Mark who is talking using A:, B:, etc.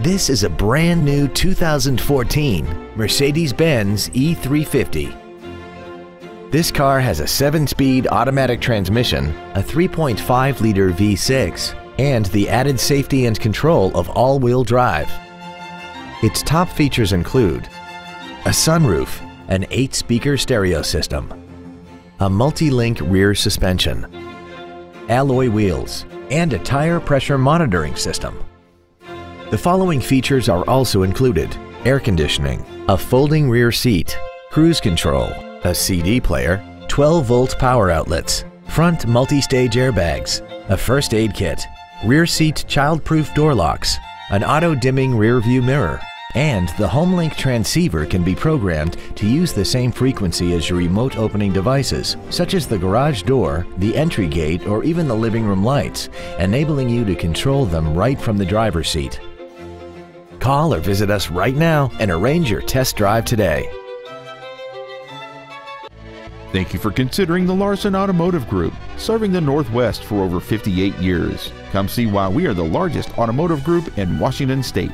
A: This is a brand new 2014 Mercedes-Benz E350. This car has a 7-speed automatic transmission, a 3.5-liter V6, and the added safety and control of all-wheel drive. Its top features include a sunroof, an 8-speaker stereo system, a multi-link rear suspension, alloy wheels, and a tire pressure monitoring system. The following features are also included. Air conditioning, a folding rear seat, cruise control, a CD player, 12 volt power outlets, front multi-stage airbags, a first aid kit, rear seat child-proof door locks, an auto-dimming rear view mirror, and the HomeLink transceiver can be programmed to use the same frequency as your remote opening devices, such as the garage door, the entry gate, or even the living room lights, enabling you to control them right from the driver's seat. Call or visit us right now and arrange your test drive today.
B: Thank you for considering the Larson Automotive Group, serving the Northwest for over 58 years. Come see why we are the largest automotive group in Washington State.